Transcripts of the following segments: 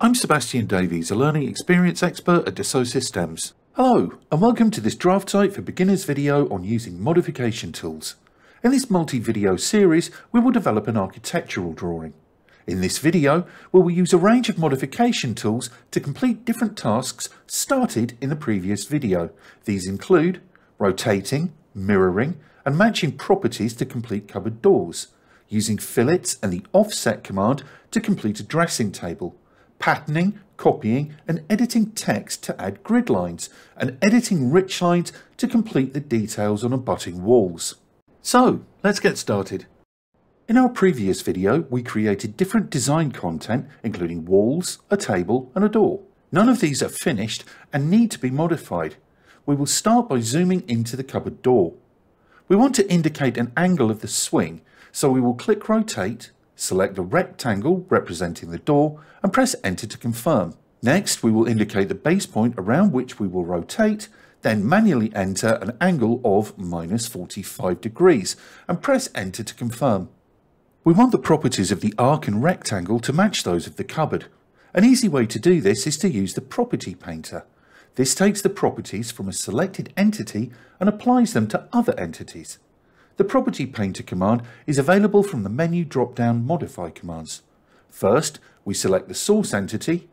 I'm Sebastian Davies, a learning experience expert at Dassault Systems. Hello, and welcome to this DraftSight for beginners video on using modification tools. In this multi-video series, we will develop an architectural drawing. In this video, we will use a range of modification tools to complete different tasks started in the previous video. These include rotating, mirroring, and matching properties to complete cupboard doors, using fillets and the offset command to complete a dressing table, patterning, copying and editing text to add grid lines, and editing rich lines to complete the details on abutting walls. So, let's get started. In our previous video, we created different design content, including walls, a table, and a door. None of these are finished and need to be modified. We will start by zooming into the cupboard door. We want to indicate an angle of the swing, so we will click Rotate Select the rectangle representing the door and press enter to confirm. Next, we will indicate the base point around which we will rotate, then manually enter an angle of minus 45 degrees and press enter to confirm. We want the properties of the arc and rectangle to match those of the cupboard. An easy way to do this is to use the Property Painter. This takes the properties from a selected entity and applies them to other entities. The Property Painter command is available from the menu drop-down Modify commands. First, we select the source entity,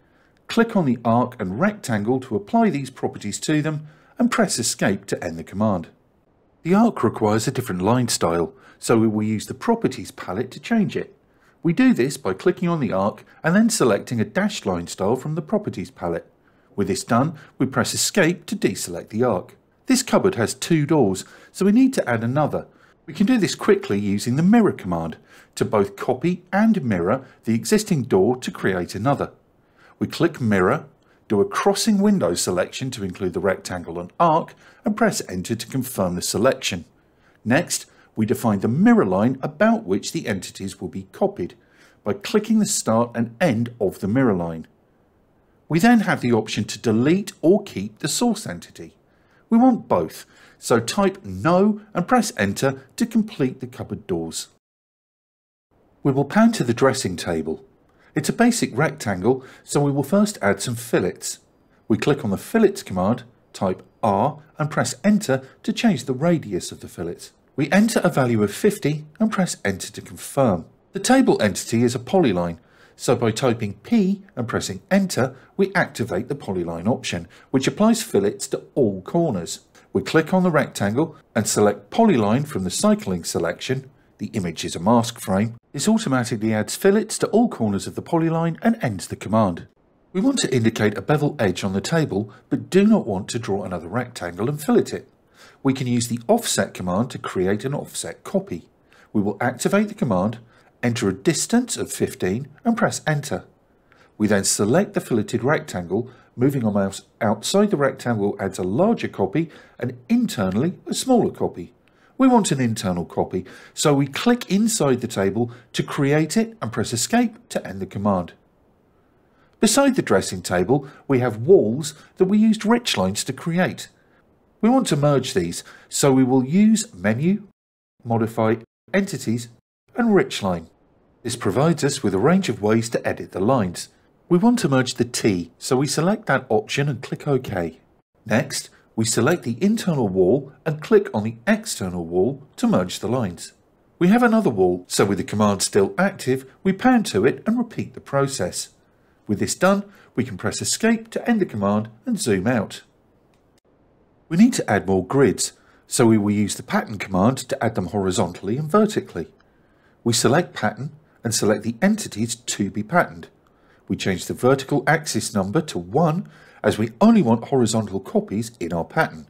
click on the arc and rectangle to apply these properties to them, and press Escape to end the command. The arc requires a different line style, so we will use the Properties palette to change it. We do this by clicking on the arc and then selecting a dashed line style from the Properties palette. With this done, we press Escape to deselect the arc. This cupboard has two doors, so we need to add another, we can do this quickly using the mirror command to both copy and mirror the existing door to create another. We click mirror, do a crossing window selection to include the rectangle and arc and press enter to confirm the selection. Next, we define the mirror line about which the entities will be copied by clicking the start and end of the mirror line. We then have the option to delete or keep the source entity. We want both, so type no and press enter to complete the cupboard doors. We will pan to the dressing table. It's a basic rectangle, so we will first add some fillets. We click on the fillets command, type R and press enter to change the radius of the fillet. We enter a value of 50 and press enter to confirm. The table entity is a polyline, so by typing P and pressing enter, we activate the polyline option, which applies fillets to all corners. We click on the rectangle and select Polyline from the cycling selection. The image is a mask frame. This automatically adds fillets to all corners of the polyline and ends the command. We want to indicate a bevel edge on the table, but do not want to draw another rectangle and fillet it. We can use the offset command to create an offset copy. We will activate the command, enter a distance of 15 and press enter. We then select the filleted rectangle Moving our mouse outside the rectangle adds a larger copy and internally a smaller copy. We want an internal copy, so we click inside the table to create it and press escape to end the command. Beside the dressing table, we have walls that we used rich lines to create. We want to merge these, so we will use Menu, Modify, Entities and Rich Line. This provides us with a range of ways to edit the lines. We want to merge the T, so we select that option and click OK. Next, we select the internal wall and click on the external wall to merge the lines. We have another wall, so with the command still active, we pan to it and repeat the process. With this done, we can press escape to end the command and zoom out. We need to add more grids, so we will use the pattern command to add them horizontally and vertically. We select pattern and select the entities to be patterned. We change the vertical axis number to 1 as we only want horizontal copies in our pattern,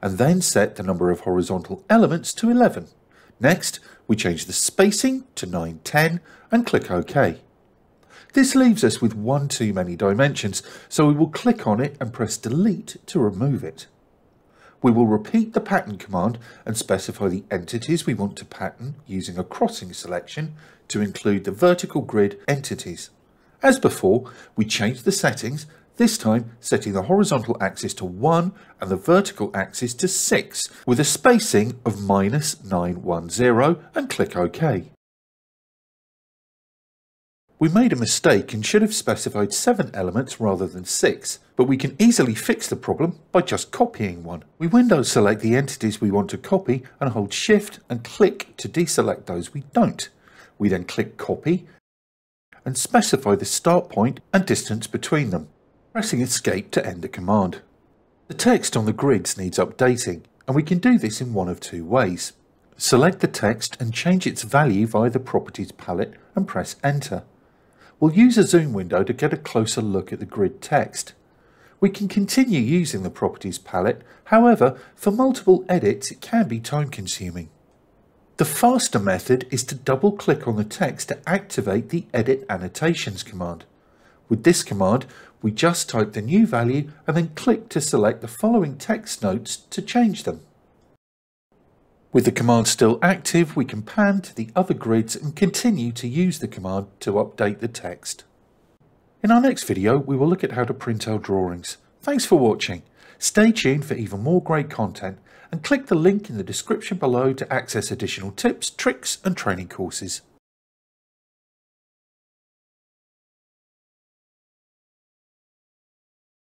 and then set the number of horizontal elements to 11. Next, we change the spacing to 910 and click OK. This leaves us with one too many dimensions, so we will click on it and press delete to remove it. We will repeat the pattern command and specify the entities we want to pattern using a crossing selection to include the vertical grid entities. As before, we change the settings, this time setting the horizontal axis to 1 and the vertical axis to 6 with a spacing of minus 910 and click OK. We made a mistake and should have specified 7 elements rather than 6, but we can easily fix the problem by just copying one. We window select the entities we want to copy and hold shift and click to deselect those we don't. We then click copy and specify the start point and distance between them, pressing escape to end the command. The text on the grids needs updating and we can do this in one of two ways. Select the text and change its value via the properties palette and press enter. We'll use a zoom window to get a closer look at the grid text. We can continue using the properties palette, however, for multiple edits it can be time consuming. The faster method is to double click on the text to activate the Edit Annotations command. With this command, we just type the new value and then click to select the following text notes to change them. With the command still active, we can pan to the other grids and continue to use the command to update the text. In our next video, we will look at how to print our drawings. Thanks for watching. Stay tuned for even more great content and click the link in the description below to access additional tips, tricks and training courses.